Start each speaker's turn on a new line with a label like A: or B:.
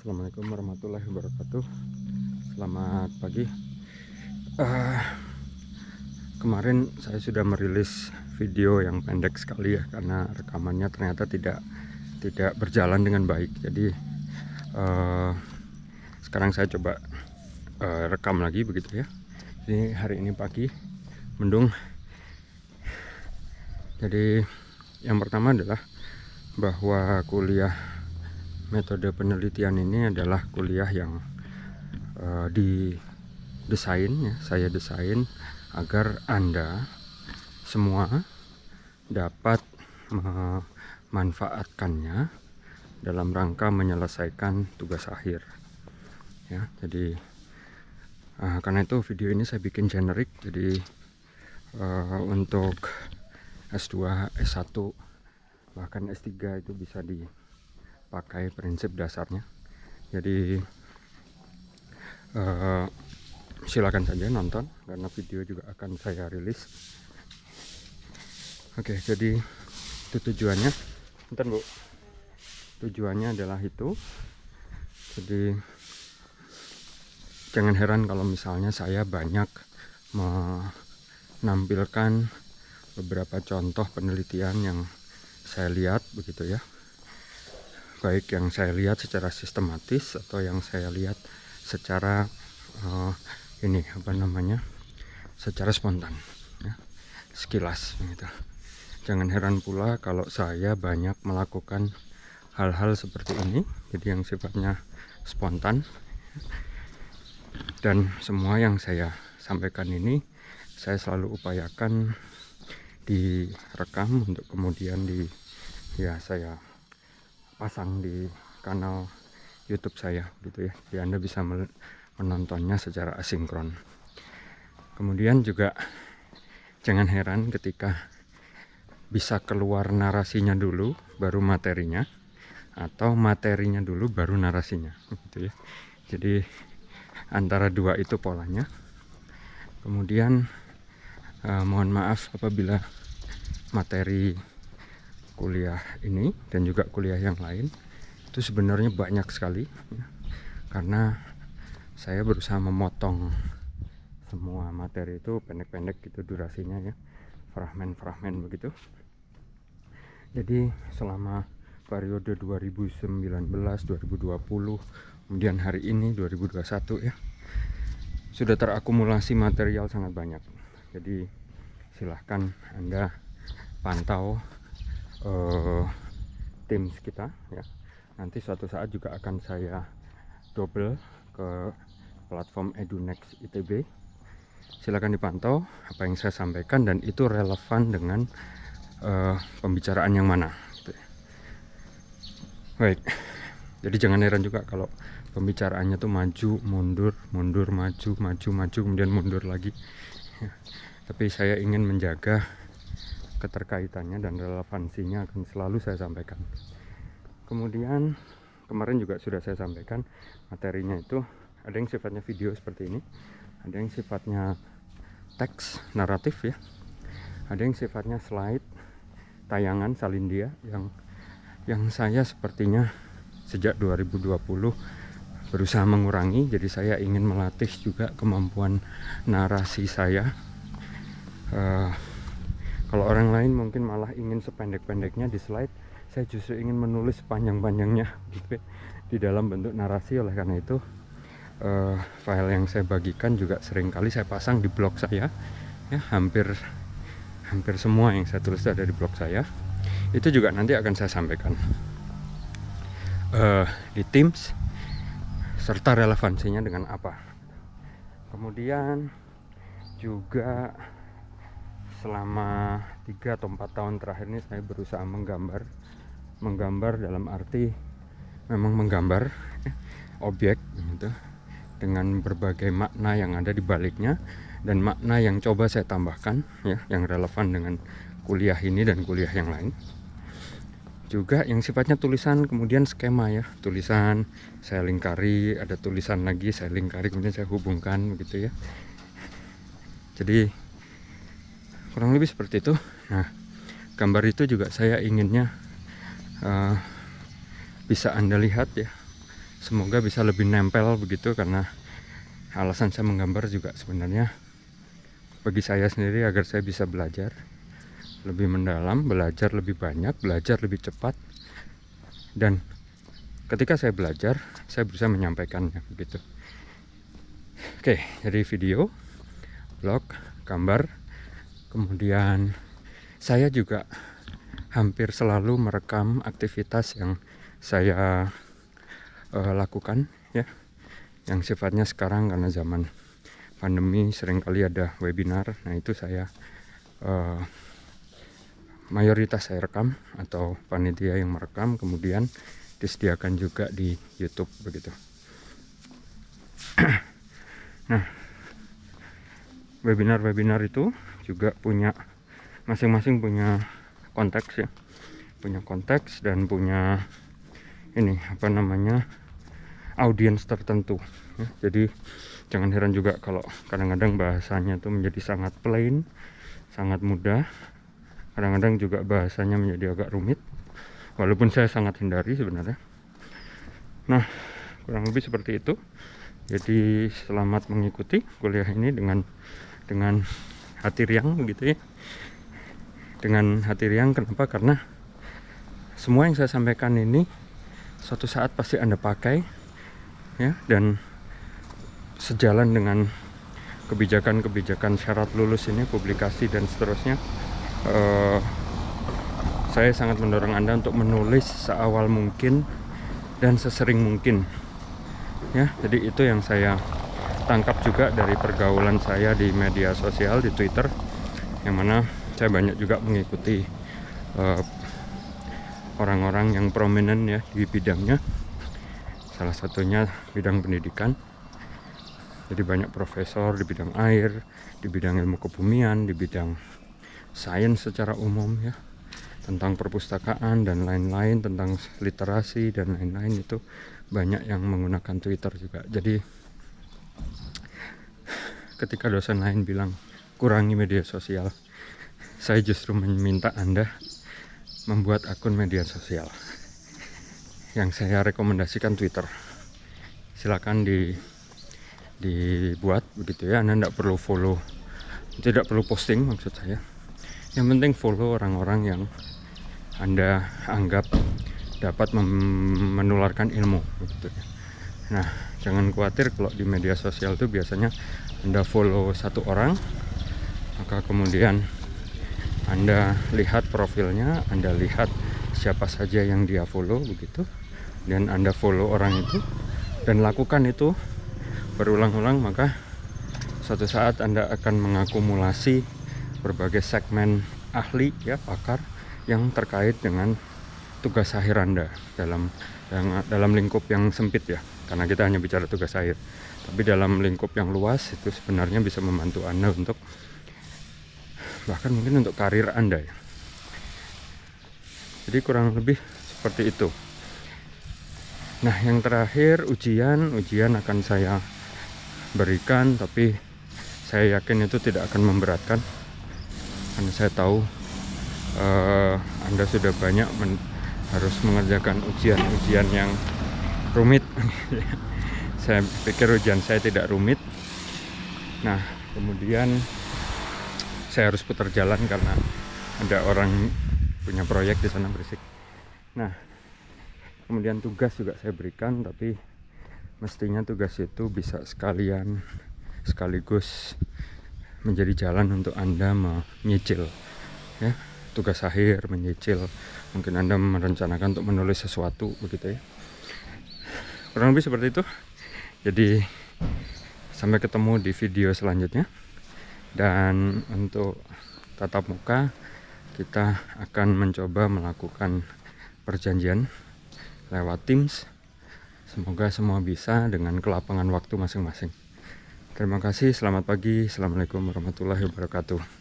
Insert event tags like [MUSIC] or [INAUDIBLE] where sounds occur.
A: Assalamualaikum warahmatullahi wabarakatuh. Selamat pagi. Uh, Kemarin saya sudah merilis video yang pendek sekali ya Karena rekamannya ternyata tidak tidak berjalan dengan baik. Jadi uh, sekarang saya coba uh, rekam lagi begitu ya. Ini hari ini pagi mendung. Jadi yang pertama adalah bahwa kuliah metode penelitian ini adalah kuliah yang uh, didesain ya saya desain agar anda semua dapat memanfaatkannya dalam rangka menyelesaikan tugas akhir ya. Jadi uh, karena itu video ini saya bikin generik jadi uh, untuk S2 S1 bahkan S3 itu bisa di pakai prinsip dasarnya. Jadi uh, silakan saja nonton karena video juga akan saya rilis. Oke jadi itu tujuannya. Nonton bu. Tujuannya adalah itu. Jadi jangan heran kalau misalnya saya banyak menampilkan beberapa contoh penelitian yang saya lihat begitu ya baik yang saya lihat secara sistematis atau yang saya lihat secara uh, ini apa namanya secara spontan ya, sekilas gitu. jangan heran pula kalau saya banyak melakukan hal-hal seperti ini jadi yang sifatnya spontan dan semua yang saya sampaikan ini saya selalu upayakan direkam untuk kemudian di ya saya pasang di kanal YouTube saya gitu ya. Jadi Anda bisa menontonnya secara asinkron. Kemudian juga jangan heran ketika bisa keluar narasinya dulu baru materinya atau materinya dulu baru narasinya gitu ya. Jadi antara dua itu polanya. Kemudian eh, mohon maaf apabila materi kuliah ini dan juga kuliah yang lain itu sebenarnya banyak sekali ya. karena saya berusaha memotong semua materi itu pendek-pendek gitu durasinya ya. Fragmen-fragmen begitu. Jadi selama periode 2019 2020 kemudian hari ini 2021 ya sudah terakumulasi material sangat banyak. Jadi silahkan anda pantau uh, Teams kita ya. Nanti suatu saat juga akan saya double ke platform EduNext ITB silahkan dipantau apa yang saya sampaikan dan itu relevan dengan uh, pembicaraan yang mana. Baik jadi jangan heran juga kalau pembicaraannya tuh maju mundur mundur maju maju maju kemudian mundur lagi. Tapi saya ingin menjaga keterkaitannya dan relevansinya akan selalu saya sampaikan. Kemudian kemarin juga sudah saya sampaikan materinya itu ada yang sifatnya video seperti ini ada yang sifatnya teks naratif ya ada yang sifatnya slide tayangan salindia yang yang saya sepertinya sejak 2020 berusaha mengurangi jadi saya ingin melatih juga kemampuan narasi saya uh, kalau orang lain mungkin malah ingin sependek-pendeknya di slide saya justru ingin menulis panjang-panjangnya [LAUGHS] gitu. Di dalam bentuk narasi oleh karena itu uh, file yang saya bagikan juga sering kali saya pasang di blog saya ya hampir hampir semua yang saya tulis ada di blog saya. Itu juga nanti akan saya sampaikan. Uh, di Teams serta relevansinya dengan apa. Kemudian juga selama 3 atau 4 tahun terakhir ini saya berusaha menggambar. Menggambar dalam arti memang menggambar [LAUGHS] objek gitu dengan berbagai makna yang ada di baliknya. Dan makna yang coba saya tambahkan ya yang relevan dengan kuliah ini dan kuliah yang lain. Juga yang sifatnya tulisan kemudian skema ya tulisan saya lingkari ada tulisan lagi saya lingkari kemudian saya hubungkan begitu ya. Jadi kurang lebih seperti itu. Nah gambar itu juga saya inginnya uh, bisa anda lihat ya. Semoga bisa lebih nempel begitu karena alasan saya menggambar juga sebenarnya bagi saya sendiri agar saya bisa belajar lebih mendalam, belajar lebih banyak, belajar lebih cepat. Dan ketika saya belajar saya bisa menyampaikannya begitu. Oke, jadi video, blog, gambar, kemudian saya juga hampir selalu merekam aktivitas yang saya uh, lakukan ya, yang sifatnya sekarang karena zaman pandemi sering kali ada webinar. Nah itu saya uh, mayoritas saya rekam atau panitia yang merekam. Kemudian disediakan juga di YouTube begitu. [CLEARS THROAT] Nah webinar-webinar itu juga punya masing-masing punya konteks ya. Punya konteks dan punya ini apa namanya audiens tertentu ya. jadi jangan heran juga kalau kadang-kadang bahasanya itu menjadi sangat plain sangat mudah. Kadang-kadang juga bahasanya menjadi agak rumit walaupun saya sangat hindari sebenarnya. Nah kurang lebih seperti itu. Jadi selamat mengikuti kuliah ini dengan dengan hati riang begitu ya. Dengan hati riang kenapa? Karena semua yang saya sampaikan ini suatu saat pasti anda pakai ya dan sejalan dengan kebijakan-kebijakan syarat lulus ini publikasi dan seterusnya. Uh, saya sangat mendorong anda untuk menulis seawal mungkin dan sesering mungkin ya. Jadi itu yang saya tangkap juga dari pergaulan saya di media sosial di Twitter yang mana saya banyak juga mengikuti eh, orang-orang uh, yang prominent ya di bidangnya. Salah satunya bidang pendidikan. Jadi banyak profesor di bidang air di bidang ilmu kebumian di bidang sains secara umum ya. Tentang perpustakaan dan lain-lain tentang literasi dan lain-lain itu banyak yang menggunakan Twitter juga. Jadi ketika dosen lain bilang kurangi media sosial saya justru meminta anda membuat akun media sosial yang saya rekomendasikan Twitter. Silakan di dibuat begitu ya. Anda tidak perlu follow tidak perlu posting maksud saya. Yang penting follow orang-orang yang Anda anggap dapat menularkan ilmu begitu ya. Nah jangan khawatir kalau di media sosial itu biasanya Anda follow satu orang maka kemudian Anda lihat profilnya Anda lihat siapa saja yang dia follow begitu. Dan Anda follow orang itu dan lakukan itu berulang-ulang maka suatu saat Anda akan mengakumulasi berbagai segmen ahli ya pakar yang terkait dengan tugas akhir Anda dalam dalam lingkup yang sempit ya karena kita hanya bicara tugas akhir. Tapi dalam lingkup yang luas itu sebenarnya bisa membantu Anda untuk bahkan mungkin untuk karir Anda ya. Jadi kurang lebih seperti itu. Nah yang terakhir ujian. Ujian akan saya berikan tapi saya yakin itu tidak akan memberatkan. Karena saya tahu uh, Anda sudah banyak men harus mengerjakan ujian-ujian yang rumit. [LAUGHS] Saya pikir ujian saya tidak rumit. Nah kemudian saya harus putar jalan karena ada orang punya proyek di sana berisik. Nah kemudian tugas juga saya berikan tapi mestinya tugas itu bisa sekalian sekaligus menjadi jalan untuk anda menyicil ya. Tugas akhir menyicil. Mungkin anda merencanakan untuk menulis sesuatu begitu ya kurang lebih seperti itu jadi sampai ketemu di video selanjutnya dan untuk tatap muka kita akan mencoba melakukan perjanjian lewat Teams Semoga semua bisa dengan kelapangan waktu masing-masing. Terima kasih, selamat pagi, assalamualaikum warahmatullahi wabarakatuh.